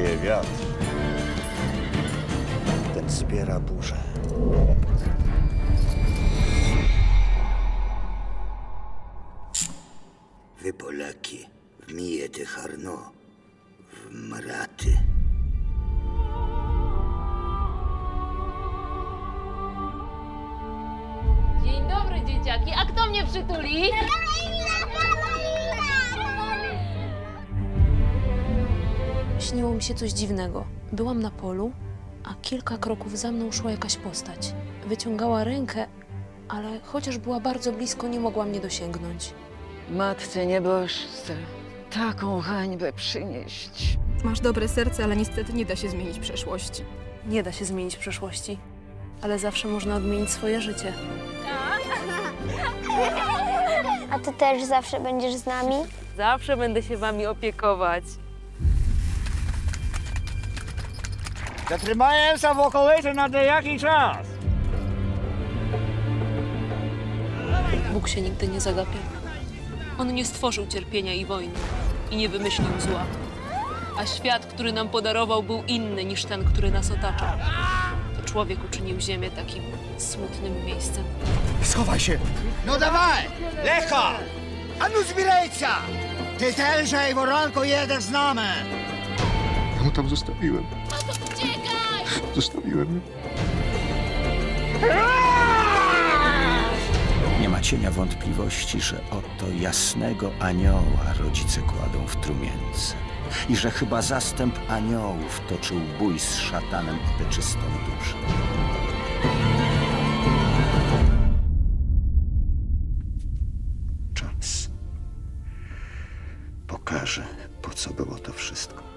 wiatr. Ten zbiera burzę. Wy Polaki, wmijecie harno w mraty. Dzień dobry, dzieciaki. A kto mnie przytuli? Śniło mi się coś dziwnego. Byłam na polu, a kilka kroków za mną szła jakaś postać. Wyciągała rękę, ale chociaż była bardzo blisko, nie mogła mnie dosięgnąć. Matce niebożce, taką hańbę przynieść. Masz dobre serce, ale niestety nie da się zmienić przeszłości. Nie da się zmienić przeszłości, ale zawsze można odmienić swoje życie. A ty też zawsze będziesz z nami? Zawsze będę się wami opiekować. Zatrzymaję się w okolicy na niejaki czas. Bóg się nigdy nie zagapia. On nie stworzył cierpienia i wojny i nie wymyślił zła. A świat, który nam podarował, był inny niż ten, który nas otacza. To człowiek uczynił Ziemię takim smutnym miejscem. Schowaj się! No dawaj! Lecho! A no zbierajcie! Ty też, woronko, jeden z nami! Tam zostawiłem. Zostawiłem. Nie ma cienia wątpliwości, że oto jasnego anioła rodzice kładą w trumience. I że chyba zastęp aniołów toczył bój z szatanem o tę czystą duszę. Czas pokaże, po co było to wszystko.